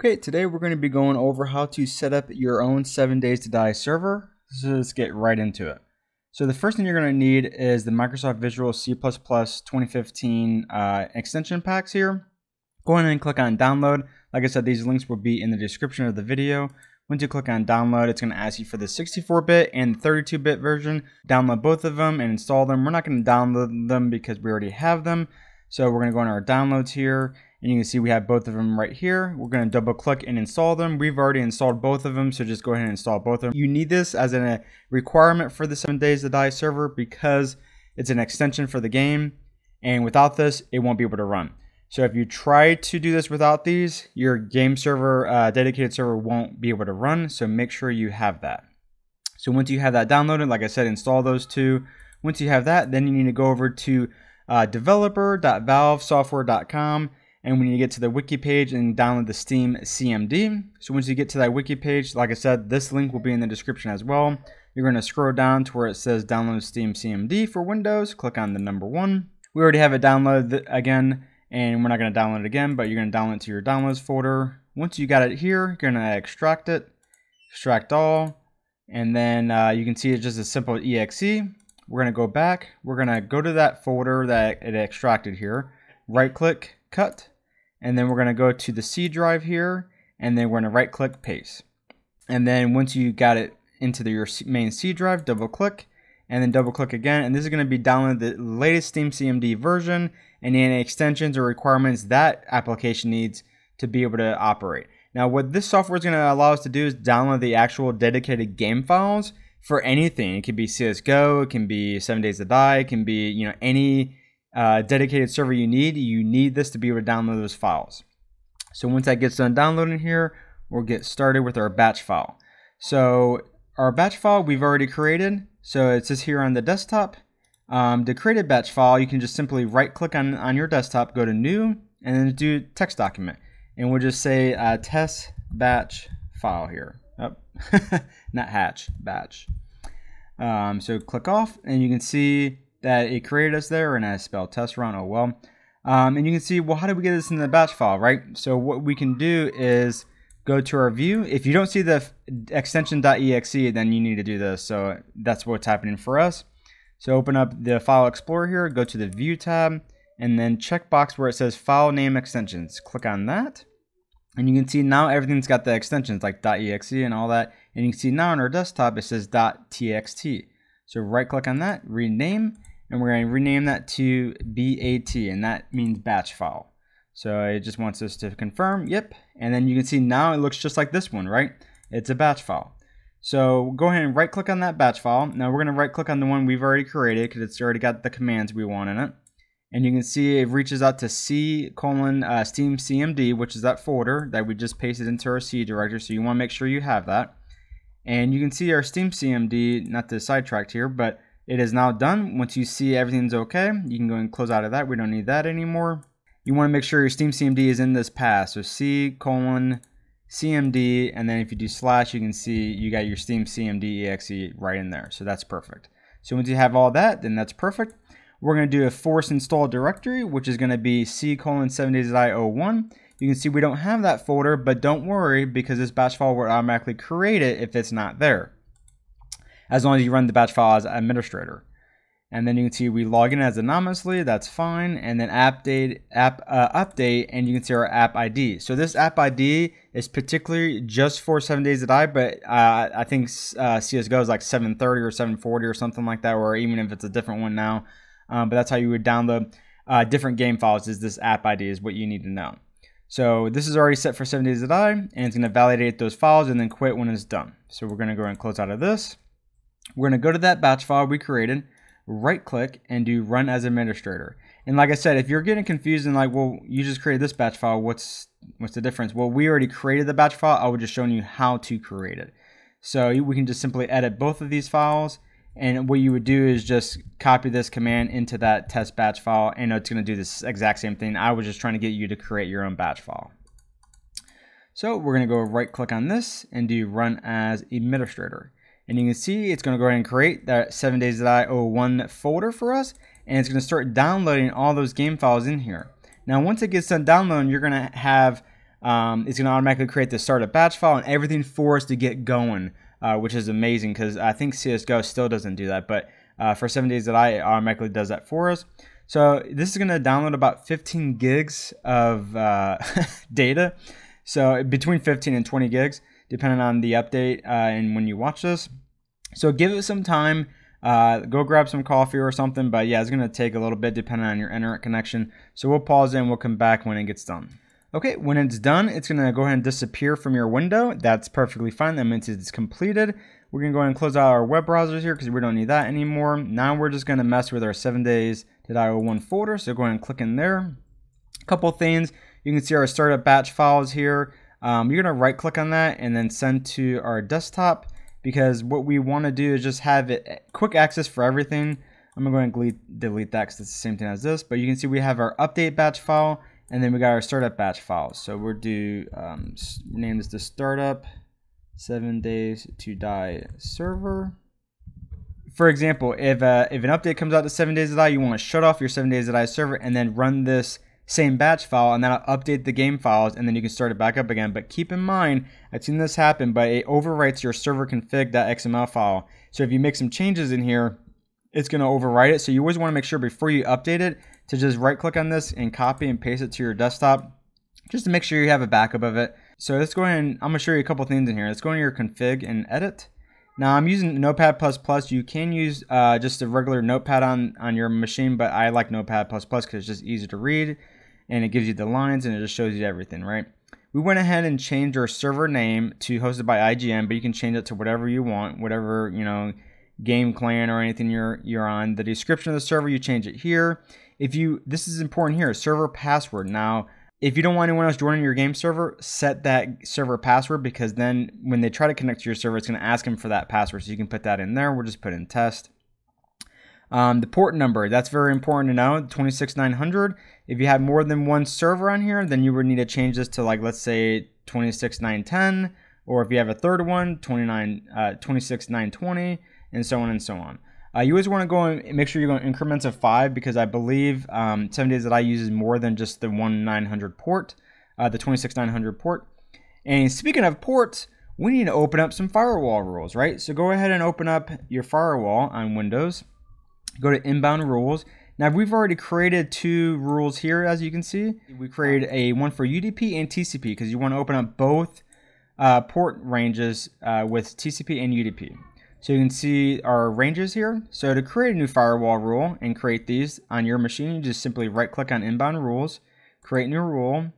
Okay, today we're going to be going over how to set up your own 7 Days to Die server. So let's get right into it. So the first thing you're going to need is the Microsoft Visual C++ 2015 uh, extension packs here. Go ahead and click on download. Like I said, these links will be in the description of the video. Once you click on download, it's going to ask you for the 64-bit and 32-bit version. Download both of them and install them. We're not going to download them because we already have them. So we're going to go in our downloads here and you can see we have both of them right here. We're going to double click and install them. We've already installed both of them, so just go ahead and install both of them. You need this as a requirement for the 7 Days to Die server because it's an extension for the game. And without this, it won't be able to run. So if you try to do this without these, your game server, uh, dedicated server won't be able to run. So make sure you have that. So once you have that downloaded, like I said, install those two. Once you have that, then you need to go over to uh, developer.valvesoftware.com and when you get to the wiki page and download the Steam CMD. So once you get to that wiki page, like I said, this link will be in the description as well. You're going to scroll down to where it says download Steam CMD for Windows. Click on the number one. We already have it downloaded again, and we're not going to download it again, but you're going to download it to your downloads folder. Once you got it here, you're going to extract it, extract all, and then uh, you can see it's just a simple exe. We're going to go back. We're going to go to that folder that it extracted here. Right click, cut, and then we're going to go to the C drive here, and then we're going to right click paste. And then once you got it into the, your main C drive, double click, and then double click again, and this is going to be download the latest Steam CMD version and any extensions or requirements that application needs to be able to operate. Now, what this software is going to allow us to do is download the actual dedicated game files for anything. It could be CS:GO, it can be Seven Days to Die, it can be you know any uh, dedicated server you need, you need this to be able to download those files. So once that gets done downloading here, we'll get started with our batch file. So our batch file we've already created. So it says here on the desktop. Um, to create a batch file, you can just simply right click on, on your desktop, go to new, and then do text document. And we'll just say uh, test batch file here. Oh, not hatch, batch. Um, so click off, and you can see that it created us there, and I spelled test run, oh well. Um, and you can see, well, how did we get this in the batch file, right? So what we can do is go to our view. If you don't see the extension.exe, then you need to do this. So that's what's happening for us. So open up the File Explorer here, go to the View tab, and then check box where it says File Name Extensions. Click on that. And you can see now everything's got the extensions like .exe and all that. And you can see now on our desktop it says .txt. So right click on that, rename, and we're going to rename that to BAT, and that means batch file. So it just wants us to confirm, yep, and then you can see now it looks just like this one, right? It's a batch file. So go ahead and right click on that batch file. Now we're going to right click on the one we've already created because it's already got the commands we want in it. And you can see it reaches out to C colon uh, Steam CMD, which is that folder that we just pasted into our C directory. So you want to make sure you have that. And you can see our Steam CMD, not to sidetrack here, but it is now done. Once you see everything's okay, you can go and close out of that. We don't need that anymore. You want to make sure your Steam CMD is in this path. So C colon CMD, and then if you do slash, you can see you got your Steam CMD exe right in there. So that's perfect. So once you have all that, then that's perfect. We're going to do a force install directory, which is going to be C colon 7 days I01. You can see we don't have that folder, but don't worry because this batch file will automatically create it if it's not there as long as you run the batch file as administrator. And then you can see we log in as anonymously, that's fine. And then app date, app uh, update, and you can see our app ID. So this app ID is particularly just for seven days to die, but uh, I think uh, CSGO is like 730 or 740 or something like that, or even if it's a different one now. Um, but that's how you would download uh, different game files is this app ID is what you need to know. So this is already set for seven days to die, and it's gonna validate those files and then quit when it's done. So we're gonna go and close out of this. We're going to go to that batch file we created, right click, and do run as administrator. And like I said, if you're getting confused and like, well, you just created this batch file, what's what's the difference? Well, we already created the batch file. I was just showing you how to create it. So we can just simply edit both of these files. And what you would do is just copy this command into that test batch file, and it's going to do this exact same thing. I was just trying to get you to create your own batch file. So we're going to go right click on this and do run as administrator. And you can see it's going to go ahead and create that 7 days that I owe 1 folder for us. And it's going to start downloading all those game files in here. Now, once it gets done downloading, you're going to have um, it's going to automatically create the startup batch file and everything for us to get going, uh, which is amazing because I think CSGO still doesn't do that. But uh, for seven days to die automatically does that for us. So this is going to download about 15 gigs of uh, data. So between 15 and 20 gigs, depending on the update uh, and when you watch this. So give it some time. Uh, go grab some coffee or something. But yeah, it's going to take a little bit depending on your internet connection. So we'll pause and we'll come back when it gets done. Okay, when it's done, it's going to go ahead and disappear from your window. That's perfectly fine. That means it's completed. We're going to go ahead and close out our web browsers here because we don't need that anymore. Now we're just going to mess with our 7 days to .io1 folder. So go ahead and click in there. A couple things. You can see our startup batch files here. Um, you're going to right click on that and then send to our desktop because what we want to do is just have it quick access for everything. I'm going to delete, that because it's the same thing as this. But you can see we have our update batch file and then we got our startup batch files. So we'll do, um, name this the startup seven days to die server. For example, if, uh, if an update comes out to seven days to die, you want to shut off your seven days to die server and then run this same batch file and then I'll update the game files and then you can start it back up again. But keep in mind, I've seen this happen, but it overwrites your server config.xml file. So if you make some changes in here, it's going to overwrite it. So you always want to make sure before you update it to just right click on this and copy and paste it to your desktop just to make sure you have a backup of it. So let's go ahead and I'm to show you a couple things in here. Let's go into your config and edit. Now I'm using Notepad++. You can use uh, just a regular Notepad on, on your machine, but I like Notepad++ because it's just easy to read and it gives you the lines and it just shows you everything, right? We went ahead and changed our server name to hosted by IGN, but you can change it to whatever you want, whatever, you know, game clan or anything you're you're on. The description of the server, you change it here. If you this is important here, server password. Now, if you don't want anyone else joining your game server, set that server password because then when they try to connect to your server, it's going to ask them for that password. So you can put that in there. We'll just put in test. Um, the port number, that's very important to know, 26900. If you have more than one server on here, then you would need to change this to like, let's say 26910, or if you have a third one, 29, uh, 26920, and so on and so on. Uh, you always want to go and make sure you're going increments of five because I believe um, seven days to die use is more than just the 1900 port, uh, the 26900 port. And speaking of ports, we need to open up some firewall rules, right? So go ahead and open up your firewall on Windows. Go to inbound rules. Now we've already created two rules here, as you can see. We created a one for UDP and TCP because you want to open up both uh, port ranges uh, with TCP and UDP. So you can see our ranges here. So to create a new firewall rule and create these on your machine, you just simply right click on inbound rules, create new rule,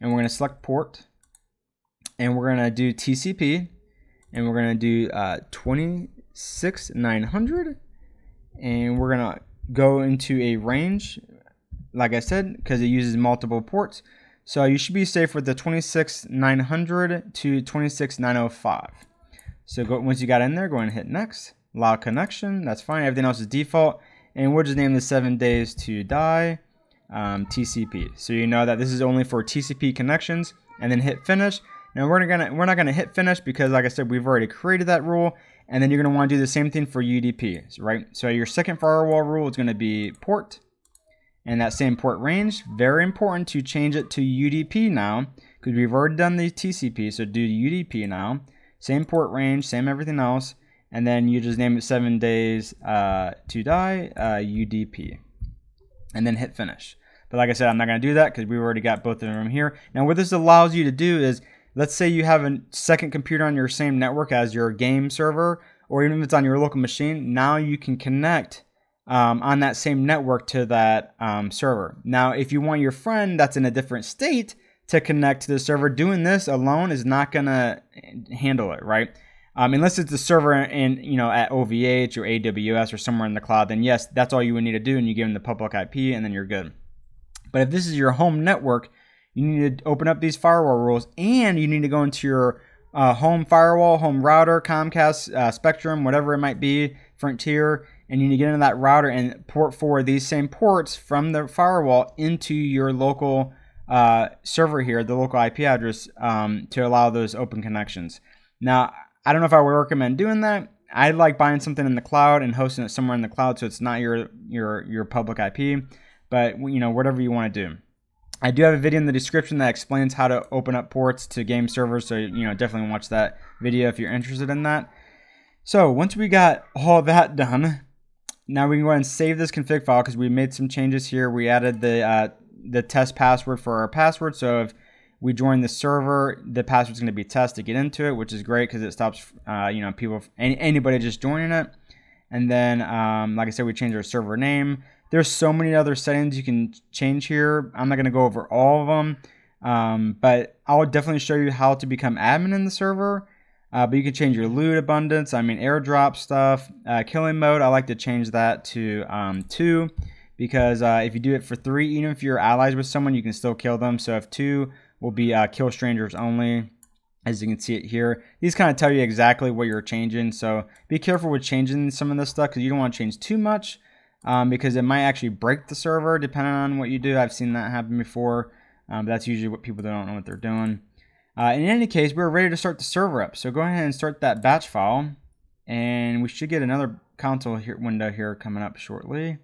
and we're going to select port, and we're going to do TCP, and we're going to do uh, 26900, and we're to go into a range, like I said, because it uses multiple ports. So you should be safe with the 26900 to 26905. So go, once you got in there, go ahead and hit next. Allow connection, that's fine. Everything else is default. And we'll just name this seven days to die um, TCP. So you know that this is only for TCP connections and then hit finish. Now we're gonna we're not gonna hit finish because like I said, we've already created that rule. And then you're gonna want to do the same thing for UDP, right? So your second firewall rule is gonna be port and that same port range. Very important to change it to UDP now because we've already done the TCP. So do UDP now. Same port range, same everything else, and then you just name it seven days uh, to die uh, UDP, and then hit finish. But like I said, I'm not going to do that because we've already got both of them here. Now, what this allows you to do is, let's say you have a second computer on your same network as your game server, or even if it's on your local machine, now you can connect um, on that same network to that um, server. Now, if you want your friend that's in a different state to connect to the server. Doing this alone is not gonna handle it, right? Um, unless it's the server in you know at OVH or AWS or somewhere in the cloud, then yes, that's all you would need to do, and you give them the public IP, and then you're good. But if this is your home network, you need to open up these firewall rules, and you need to go into your uh, home firewall, home router, Comcast, uh, Spectrum, whatever it might be, Frontier, and you need to get into that router and port forward these same ports from the firewall into your local uh, server here, the local IP address, um, to allow those open connections. Now, I don't know if I would recommend doing that. I like buying something in the cloud and hosting it somewhere in the cloud so it's not your your your public IP, but you know whatever you want to do. I do have a video in the description that explains how to open up ports to game servers, so you know definitely watch that video if you're interested in that. So once we got all that done, now we can go ahead and save this config file because we made some changes here. We added the uh, the test password for our password. So if we join the server, the password is going to be test to get into it, which is great because it stops uh, you know people any, anybody just joining it. And then, um, like I said, we changed our server name. There's so many other settings you can change here. I'm not going to go over all of them, um, but I'll definitely show you how to become admin in the server. Uh, but you can change your loot abundance. I mean, airdrop stuff. Uh, killing mode, I like to change that to um, two because uh, if you do it for three, even if you're allies with someone, you can still kill them. So if two will be uh, kill strangers only, as you can see it here. These kind of tell you exactly what you're changing. So be careful with changing some of this stuff because you don't want to change too much um, because it might actually break the server depending on what you do. I've seen that happen before. Um, that's usually what people don't know what they're doing. Uh, in any case, we're ready to start the server up. So go ahead and start that batch file. And we should get another console here, window here coming up shortly.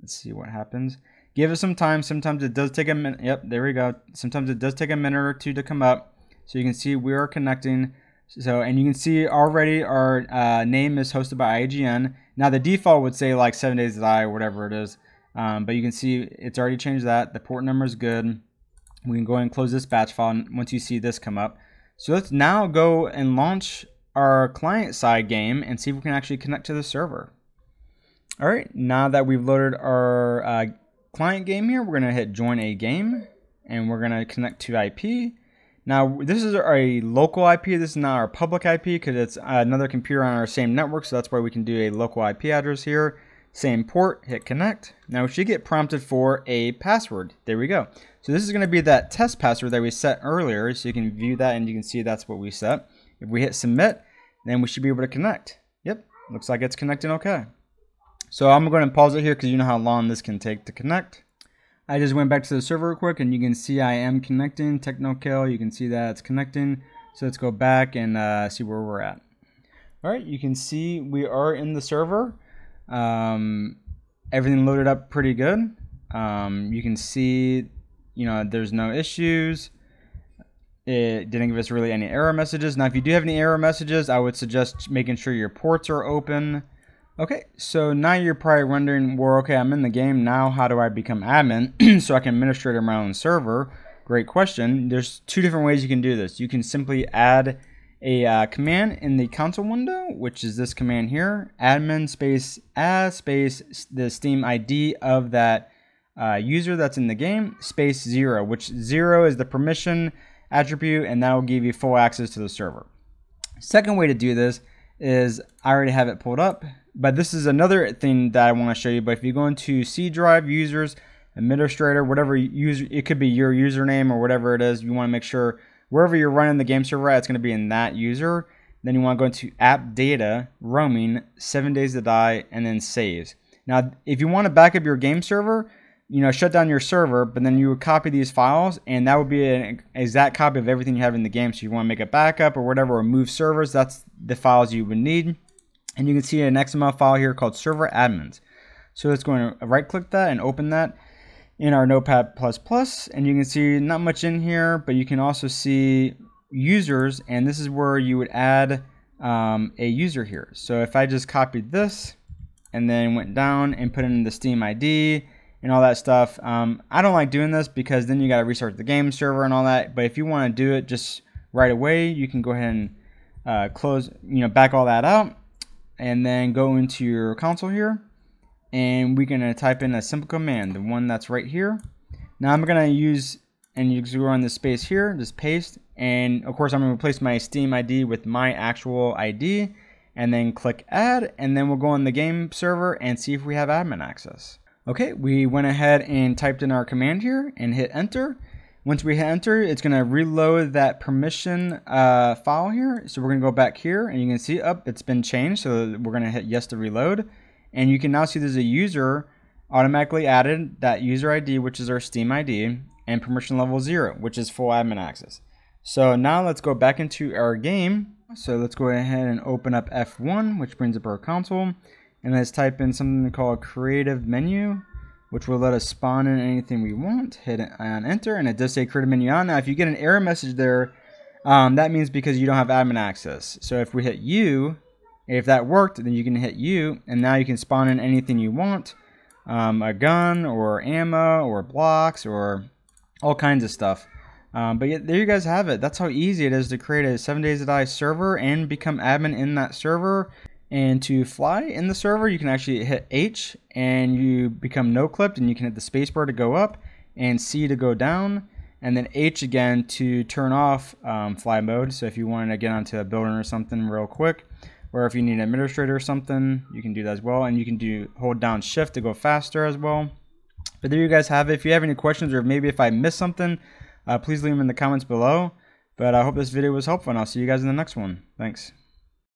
Let's see what happens. Give it some time. Sometimes it does take a minute. Yep, there we go. Sometimes it does take a minute or two to come up. So you can see we are connecting. So, and you can see already our uh, name is hosted by IGN. Now the default would say like seven days to die or whatever it is. Um, but you can see it's already changed that. The port number is good we can go ahead and close this batch file once you see this come up. So let's now go and launch our client side game and see if we can actually connect to the server. All right, now that we've loaded our uh, client game here, we're gonna hit join a game and we're gonna connect to IP. Now this is a local IP, this is not our public IP because it's another computer on our same network, so that's why we can do a local IP address here. Same port, hit connect. Now we should get prompted for a password. There we go. So this is going to be that test password that we set earlier. So you can view that and you can see that's what we set. If we hit submit, then we should be able to connect. Yep, looks like it's connecting okay. So I'm going to pause it here because you know how long this can take to connect. I just went back to the server real quick and you can see I am connecting. TechnoKill, you can see that it's connecting. So let's go back and uh, see where we're at. All right, you can see we are in the server. Um, everything loaded up pretty good. Um, you can see, you know, there's no issues. It didn't give us really any error messages. Now, if you do have any error messages, I would suggest making sure your ports are open. Okay, so now you're probably wondering, well, okay, I'm in the game. Now, how do I become admin so I can administrate my own server? Great question. There's two different ways you can do this. You can simply add a uh, command in the console window, which is this command here, admin space as space the Steam ID of that uh, user that's in the game, space zero, which zero is the permission attribute, and that will give you full access to the server. Second way to do this is I already have it pulled up, but this is another thing that I want to show you. But if you go into C drive users, administrator, whatever user, it could be your username or whatever it is, you want to make sure wherever you're running the game server it's going to be in that user. Then you want to go into app data, roaming, seven days to die, and then saves. Now, if you want to back up your game server, you know, shut down your server, but then you would copy these files, and that would be an exact copy of everything you have in the game. So you want to make a backup or whatever, or move servers, that's the files you would need. And you can see an XML file here called server admins. So let's go and right click that and open that in our Notepad++, and you can see not much in here, but you can also see users, and this is where you would add um, a user here. So if I just copied this and then went down and put in the Steam ID and all that stuff, um, I don't like doing this because then you got to restart the game server and all that. But if you want to do it just right away, you can go ahead and uh, close, you know, back all that out, and then go into your console here and we're going to type in a simple command, the one that's right here. Now I'm going to use, and you go on this space here, just paste, and of course I'm going to replace my Steam ID with my actual ID, and then click add, and then we'll go on the game server and see if we have admin access. Okay, we went ahead and typed in our command here and hit enter. Once we hit enter, it's going to reload that permission uh, file here. So we're going to go back here and you can see up, oh, it's been changed. So we're going to hit yes to reload. And you can now see there's a user automatically added, that user ID, which is our Steam ID, and permission level zero, which is full admin access. So now let's go back into our game. So let's go ahead and open up F1, which brings up our console. And let's type in something called creative menu. Which will let us spawn in anything we want. Hit on enter, and it does say creative menu on. Now, if you get an error message there, um, that means because you don't have admin access. So if we hit U, if that worked, then you can hit U, and now you can spawn in anything you want. Um, a gun, or ammo, or blocks, or all kinds of stuff. Um, but yeah, there you guys have it. That's how easy it is to create a 7 Days to Die server and become admin in that server. And to fly in the server, you can actually hit H and you become no clipped and you can hit the spacebar to go up and C to go down and then H again to turn off um, fly mode. So if you wanted to get onto a building or something real quick, or if you need an administrator or something, you can do that as well. And you can do hold down shift to go faster as well. But there you guys have it. If you have any questions or maybe if I missed something, uh, please leave them in the comments below. But I hope this video was helpful and I'll see you guys in the next one. Thanks.